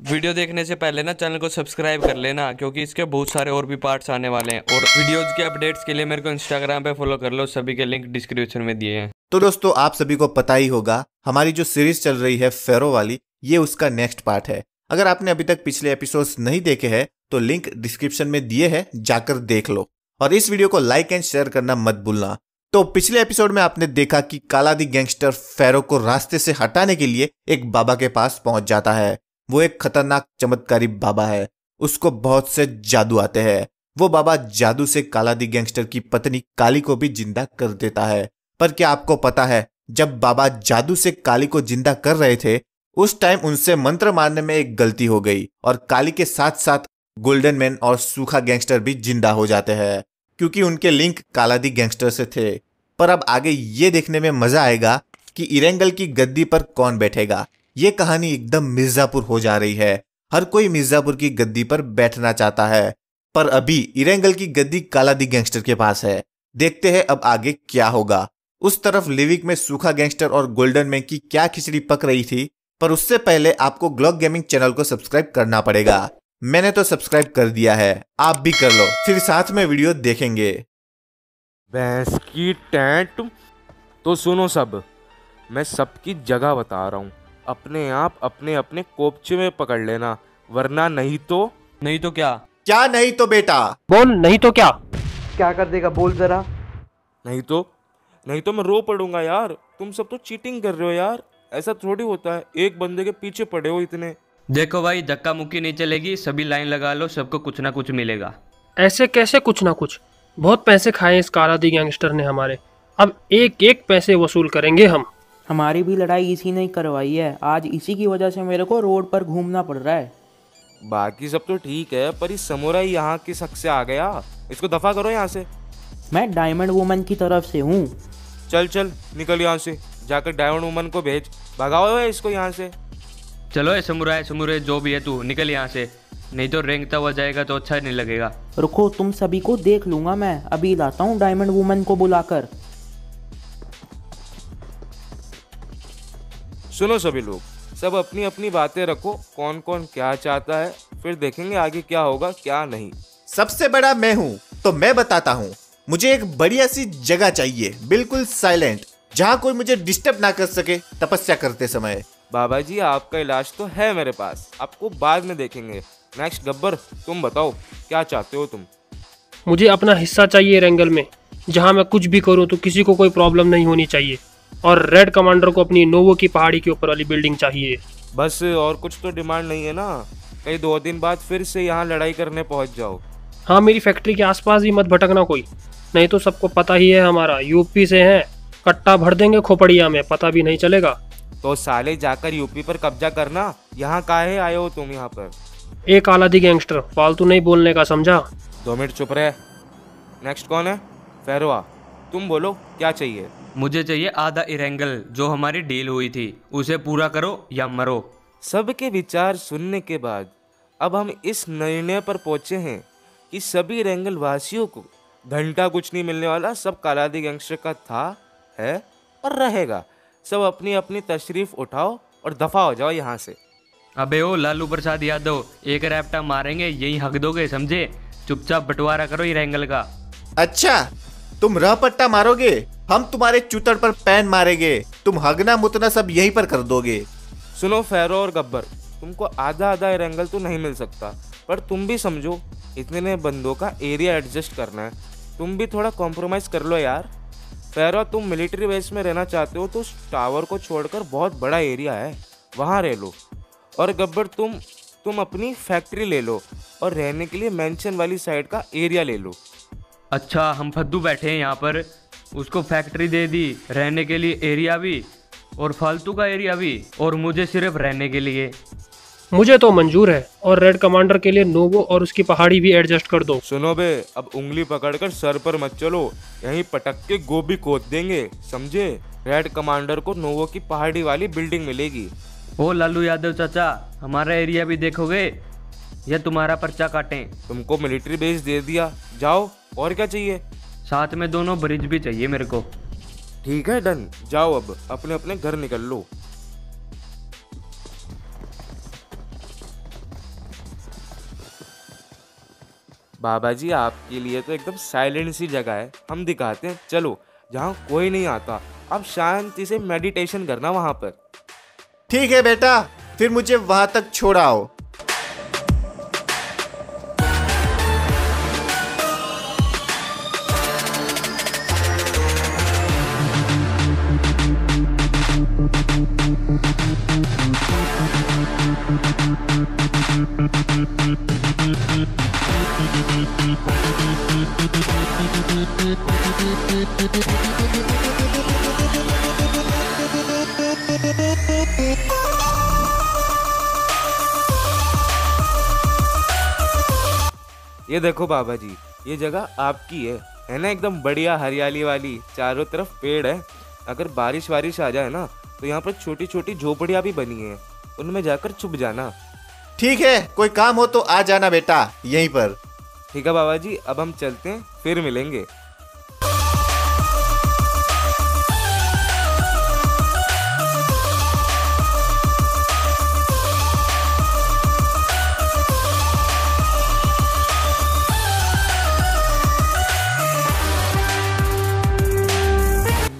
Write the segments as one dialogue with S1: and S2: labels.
S1: Video देखने से पहले ना चैनल को सब्सक्राइब कर लेना, क्योंकि इसके बहुत सारे और भी पार्ट्स आने वाले हैं। और वीडियोज़ के अपडेट्स के लिए मेरे को इंस्टाग्राम पे फॉलो कर लो, सभी के लिंक डिस्क्रिप्शन में दिए हैं।
S2: तो दोस्तों, आप सभी को पता ही होगा, हमारी जो सीरीज़ चल रही है फेरो वाली, ये उसका नेक्स्ट पार्ट है। अगर आपने अभी तक पिछले एपिसोड्स नहीं देखे हैं तो लिंक डिस्क्रिप्शन में दिए है, जाकर देख लो। और इस वीडियो को लाइक एंड शेयर करना मत भूलना। तो पिछले एपिसोड में आपने देखा कि कालादी गैंगस्टर फेरो को रास्ते से हटाने के लिए एक बाबा के पास पहुँच जाता है। वो एक खतरनाक चमत्कारी बाबा है। उसको बहुत से जादू आते हैं। वो बाबा जादू से कालादी गैंगस्टर की पत्नी काली को भी ज़िंदा कर देता है। पर क्या आपको पता है, जब बाबा जादू से काली को ज़िंदा कर रहे थे, उस टाइम उनसे मंत्र मारने में एक गलती हो गई और काली के साथ साथ गोल्डन मैन और सूखा गैंगस्टर भी ज़िंदा हो जाते हैं, क्योंकि उनके लिंक कालादी गैंगस्टर से थे। पर अब आगे ये देखने में मज़ा आएगा कि इरेंगल की गद्दी पर कौन बैठेगा। ये कहानी एकदम मिर्जापुर हो जा रही है। हर कोई मिर्जापुर की गद्दी पर बैठना चाहता है, पर अभी इरेंगल की गद्दी कालादी गैंगस्टर के पास है। देखते हैं अब आगे क्या होगा। उस तरफ़ लिविक में सूखा गैंगस्टर और गोल्डन मैन की क्या खिचड़ी पक रही थी, पर उससे पहले आपको ग्लॉक गेमिंग चैनल को सब्सक्राइब करना पड़ेगा। मैंने तो सब्सक्राइब कर दिया है, आप भी कर लो, फिर साथ में वीडियो देखेंगे।
S3: की टेंट? तो सुनो सब, मैं सबकी जगह बता रहा हूँ। अपने आप अपने अपने कोपचे में पकड़ लेना वरना नहीं तो?
S1: नहीं तो क्या?
S2: क्या नहीं तो बेटा?
S4: बोल नहीं तो क्या?
S5: क्या कर देगा? बोल जरा।
S3: नहीं तो? नहीं तो मैं रो पड़ूँगा यार। तुम सब तो चीटिंग कर रहे हो यार। ऐसा थोड़ी होता है। एक बंदे के पीछे पड़े हो इतने।
S1: देखो भाई धक्का मुक्की नहीं चलेगी। सभी लाइन लगा लो सबको कुछ ना कुछ मिलेगा।
S4: ऐसे कैसे कुछ ना कुछ? बहुत पैसे खाए इस कालादी गैंगस्टर ने हमारे। अब एक एक पैसे वसूल करेंगे हम।
S5: हमारी भी लड़ाई इसी ने करवाई है। आज इसी की वजह से मेरे को रोड पर घूमना पड़ रहा है।
S3: बाकी सब तो ठीक है पर इस समुराई यहाँ किस हक से आ गया। इसको दफ़ा करो यहाँ से।
S5: मैं डायमंड वुमन की तरफ़ से हूँ।
S3: चल चल निकल यहाँ से। जाकर डायमंड वुमन को भेज। भगाओ है इसको यहाँ से।
S1: चलो ये समुराय समुराय जो भी है तू निकल यहाँ से। नहीं तो रेंगता हुआ जाएगा तो अच्छा नहीं लगेगा।
S5: रुको तुम सभी को देख लूँगा मैं। अभी लाता हूँ डायमंड वुमन को बुलाकर।
S3: सुनो सभी लोग सब अपनी अपनी बातें रखो कौन कौन क्या चाहता है फिर देखेंगे आगे क्या होगा क्या नहीं।
S2: सबसे बड़ा मैं हूँ तो मैं बताता हूँ मुझे एक बढ़िया सी जगह चाहिए बिल्कुल साइलेंट जहाँ कोई मुझे डिस्टर्ब ना कर सके तपस्या करते समय।
S3: बाबा जी आपका इलाज तो है मेरे पास आपको बाद में देखेंगे। नेक्स्ट गब्बर तुम बताओ क्या चाहते हो तुम?
S4: मुझे अपना हिस्सा चाहिए रेंगल में जहाँ मैं कुछ भी करूँ तो किसी को कोई प्रॉब्लम नहीं होनी चाहिए। और रेड कमांडर को अपनी नोवो की पहाड़ी के ऊपर वाली बिल्डिंग चाहिए।
S3: बस और कुछ तो डिमांड नहीं है ना। कहीं दो दिन बाद फिर से यहाँ लड़ाई करने पहुँच जाओ।
S4: हाँ मेरी फैक्ट्री के आसपास ही मत भटकना कोई। नहीं तो सबको पता ही है हमारा यूपी से है। कट्टा भर देंगे खोपड़िया में पता भी नहीं चलेगा।
S3: तो साले जाकर यूपी पर कब्जा करना। यहाँ काहे आए हो तुम यहाँ पर।
S4: एक आलादी गैंगस्टर फालतू नहीं बोलने का समझा।
S3: दो मिनट चुप रहे। नेक्स्ट कौन है? फेरवा तुम बोलो क्या चाहिए?
S1: मुझे चाहिए आधा इरेंगल जो हमारी डील हुई थी। उसे पूरा करो या मरो।
S3: सबके विचार सुनने के बाद अब हम इस निर्णय पर पहुँचे हैं कि सभी रेंगल वासियों को घंटा कुछ नहीं मिलने वाला सब कालादी गैंगस्टर का था है और रहेगा। सब अपनी अपनी तशरीफ़ उठाओ और दफ़ा हो जाओ यहाँ से।
S1: अबे ओ लालू प्रसाद यादव एक रैप्टा मारेंगे यही हक दोगे समझे? चुपचाप बंटवारा करो इरेंगल का।
S2: अच्छा तुम रह पट्टा मारोगे, हम तुम्हारे चूतड़ पर पैन मारेंगे, तुम हगना मुतना सब यहीं पर कर दोगे।
S3: सुनो फैरो और गब्बर, तुमको आधा आधा एरेंगल तो नहीं मिल सकता, पर तुम भी समझो, इतने बंदों का एरिया एडजस्ट करना है, तुम भी थोड़ा कॉम्प्रोमाइज़ कर लो यार। फैरो, तुम मिलिट्री बेस में रहना चाहते हो तो टावर को छोड़कर बहुत बड़ा एरिया है, वहाँ रह लो। और गब्बर, तुम तुम अपनी फैक्ट्री ले लो, और रहने के लिए मेंशन वाली साइड का एरिया ले लो।
S1: अच्छा हम फद्दू बैठे हैं यहाँ पर। उसको फैक्ट्री दे दी रहने के लिए एरिया भी और फालतू का एरिया भी और मुझे सिर्फ़ रहने के लिए।
S4: मुझे तो मंजूर है और रेड कमांडर के लिए नोवो और उसकी पहाड़ी भी एडजस्ट कर दो।
S3: सुनो बे अब उंगली पकड़कर सर पर मत चलो। यहीं पटक के गोभी खोद देंगे समझे? रेड कमांडर को नोवो की पहाड़ी वाली बिल्डिंग मिलेगी।
S1: ओ लालू यादव चाचा हमारा एरिया भी देखोगे? यह तुम्हारा पर्चा काटें।
S3: तुमको मिलिट्री बेस दे दिया। जाओ और क्या चाहिए?
S1: साथ में दोनों ब्रिज भी चाहिए मेरे को।
S3: ठीक है डन। जाओ अब अपने अपने घर निकल लो। बाबा जी आपके लिए तो एकदम साइलेंट सी जगह है। हम दिखाते हैं। चलो जहाँ कोई नहीं आता। आप शांति से मेडिटेशन करना वहाँ पर।
S2: ठीक है बेटा फिर मुझे वहाँ तक छोड़ आओ।
S3: ये देखो बाबा जी, ये जगह आपकी है है ना एकदम बढ़िया हरियाली वाली, चारों तरफ़ पेड़ है। अगर बारिश वारिश आ जाए ना तो यहाँ पर छोटी छोटी झोपड़ियाँ भी बनी है। उनमें जाकर छुप जाना।
S2: ठीक है, कोई काम हो तो आ जाना बेटा, यहीं पर।
S3: ठीक है बाबा जी, अब हम चलते हैं, फिर मिलेंगे।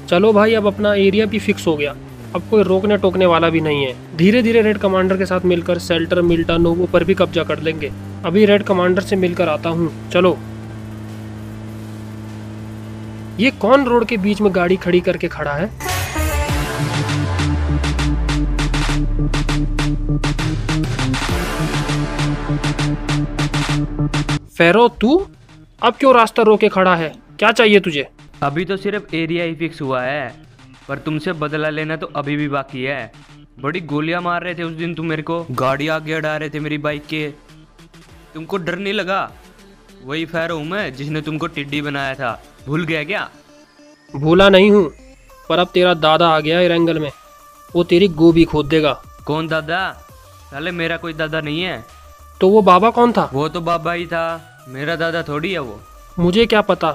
S4: चलो भाई, अब अपना एरिया भी फिक्स हो गया। अब कोई रोकने टोकने वाला भी नहीं है। धीरे धीरे रेड कमांडर के साथ मिलकर सेल्टर मिल्टा नोवो पर भी कब्जा कर लेंगे। अभी रेड कमांडर से मिलकर आता हूँ। चलो। ये कौन रोड के बीच में गाड़ी खड़ी करके खड़ा है? फेरो, तू? अब क्यों रास्ता रोके खड़ा है? क्या चाहिए तुझे?
S1: अभी तो सिर्फ़ एरिया ही फिक्स हुआ है। पर तुमसे बदला लेना तो अभी भी बाकी है। बड़ी गोलियाँ मार रहे थे उस दिन तुम मेरे को। गाड़ी आगे अड़ा रहे थे मेरी बाइक के। तुमको डर नहीं लगा? वही फैर हूँ मैं जिसने तुमको टिड्डी बनाया था। भूल गया क्या?
S4: भूला नहीं हूँ पर अब तेरा दादा आ गया एंगल में। वो तेरी गोभी खोद देगा।
S1: कौन दादा? साले मेरा कोई दादा नहीं है।
S4: तो वो बाबा कौन था?
S1: वो तो बाबा ही था। मेरा दादा थोड़ी है वो।
S4: मुझे क्या पता?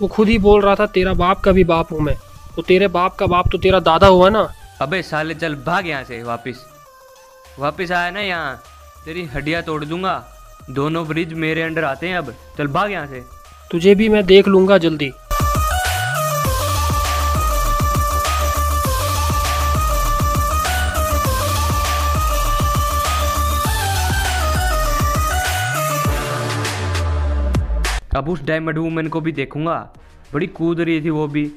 S4: वो खुद ही बोल रहा था तेरा बाप का भी बाप हूँ मैं। तो तेरे बाप का बाप तो तेरा दादा हुआ ना?
S1: अबे साले चल भाग यहाँ से वापिस। वापिस आया ना यहाँ? तेरी हड्डियाँ तोड़ दूँगा। दोनों ब्रिज मेरे अंडर आते हैं अब। चल भाग यहाँ से।
S4: तुझे भी मैं देख लूँगा जल्दी।
S1: अब उस डायमंड वूमन को भी देखूँगा। बड़ी कूद रही थी वो भी।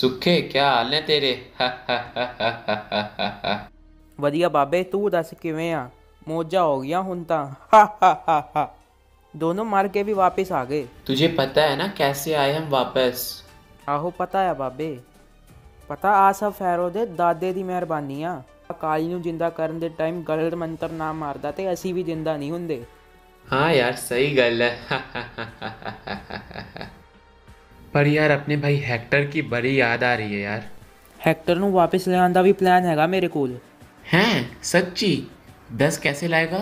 S6: ਸੁੱਖੇ ਕੀ ਹਾਲ ਨੇ ਤੇਰੇ
S5: ਵਧੀਆ ਬਾਬੇ ਤੂੰ ਦੱਸ ਕਿਵੇਂ ਆ ਮੋਜਾ ਹੋ ਗਿਆ ਹੁਣ ਤਾਂ ਹਾ ਹਾ ਹਾ ਹਾ ਦੋਨੋਂ ਮਰ ਕੇ ਵੀ ਵਾਪਸ ਆ ਗਏ
S6: तुझे पता है ना कैसे आए हम वापस
S5: ਆਹੋ ਪਤਾ ਆ ਬਾਬੇ ਪਤਾ ਆ ਸਭ ਫੈਰੋ ਦੇ ਦਾਦੇ ਦੀ ਮਿਹਰਬਾਨੀ ਆ ਕਾਲੀ ਨੂੰ ਜਿੰਦਾ ਕਰਨ ਦੇ ਟਾਈਮ ਗਲਤ ਮੰਤਰ ਨਾ ਮਾਰਦਾ ਤੇ ਅਸੀਂ ਵੀ ਜਿੰਦਾ ਨਹੀਂ ਹੁੰਦੇ
S6: हाँ यार सही गल है पर यार अपने भाई हेक्टर की बड़ी याद आ रही है यार
S5: ਹੈਕਟਰ ਨੂੰ ਵਾਪਸ ਲਿਆਉਣ ਦਾ ਵੀ ਪਲਾਨ ਹੈਗਾ ਮੇਰੇ ਕੋਲ
S6: हैं सच्ची दस कैसे लाएगा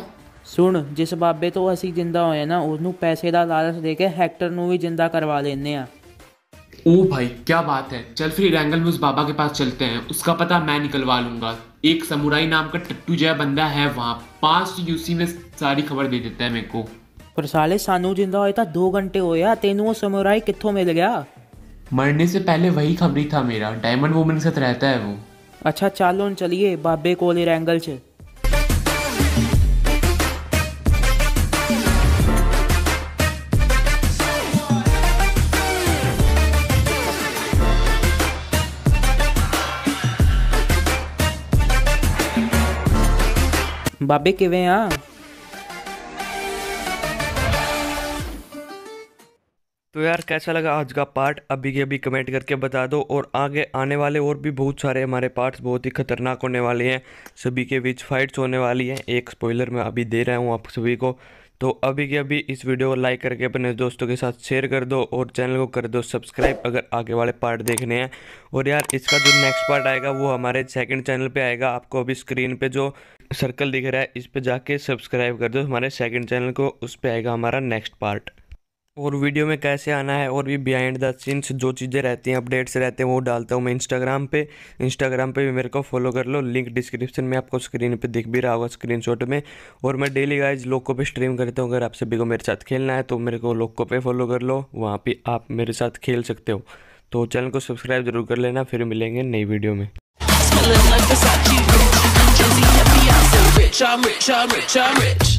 S5: ਸੁਣ ਜਿਸ ਬਾਬੇ ਤੋਂ ਅਸੀਂ ਜਿੰਦਾ ਹੋਏ ਨਾ ਉਹਨੂੰ ਪੈਸੇ ਦਾ ਲਾਲਚ ਦੇ ਕੇ ਹੈਕਟਰ ਨੂੰ ਵੀ ਜਿੰਦਾ ਕਰਵਾ ਲੈਨੇ ਆ
S7: ओ भाई क्या बात है चल फिर रैंगल में उस बाबा के पास चलते हैं उसका पता मैं निकलवा लूंगा एक समुराई नाम का टट्टू जया बंदा है वहाँ पांच यूसी में सारी खबर दे देता है मेरे को
S5: ਪਰ ਸਾਲੇ ਸਾਨੂੰ ਜਿੰਦਾ ਹੋਏ ਤਾਂ 2 ਘੰਟੇ ਹੋਏ ਆ ਤੈਨੂੰ ਉਹ ਸਮੁਰਾਈ ਕਿੱਥੋਂ ਮਿਲ ਗਿਆ
S7: मरने से पहले वही खबरी था मेरा डायमंड वुमन के साथ रहता है वो
S5: ਅੱਛਾ ਚੱਲ ਹੁਣ ਚਲੀਏ ਬਾਬੇ ਕੋਲ ਹੀ ਰੈਂਗਲ 'ਚ ਬਾਬੇ ਕਿਵੇਂ ਆ
S1: तो यार कैसा लगा आज का पार्ट? अभी के अभी कमेंट करके बता दो और आगे आने वाले और भी बहुत सारे हमारे पार्ट्स बहुत ही खतरनाक होने वाले हैं। सभी के बीच फाइट्स होने वाली हैं। एक स्पॉइलर मैं अभी दे रहा हूँ आप सभी को। तो अभी के अभी इस वीडियो को लाइक करके अपने दोस्तों के साथ शेयर कर दो और चैनल को कर दो सब्सक्राइब अगर आगे वाले पार्ट देखने हैं। और यार इसका जो नेक्स्ट पार्ट आएगा वो हमारे सेकंड चैनल पे आएगा। आपको अभी स्क्रीन पे जो सर्कल दिख रहा है इस पे जाके सब्सक्राइब कर दो। हमारे सेकंड चैनल को उस पर आएगा हमारा नेक्स्ट पार्ट और वीडियो में कैसे आना है और भी बिहाइंड द सीन्स जो चीज़ें रहती हैं अपडेट्स रहते हैं वो डालता हूँ मैं इंस्टाग्राम पे इंस्टाग्राम पे भी मेरे को फॉलो कर लो लिंक डिस्क्रिप्शन में आपको स्क्रीन पे दिख भी रहा होगा स्क्रीनशॉट में और मैं डेली गाइज़ लोको पे स्ट्रीम करता हूँ अगर आप सभी को मेरे साथ खेलना है तो मेरे को लोको पे फॉलो कर लो वहाँ पे आप मेरे साथ खेल सकते हो तो चैनल को सब्सक्राइब ज़रूर कर लेना फिर मिलेंगे नई वीडियो में.
S8: I'm rich, I'm rich, I'm rich.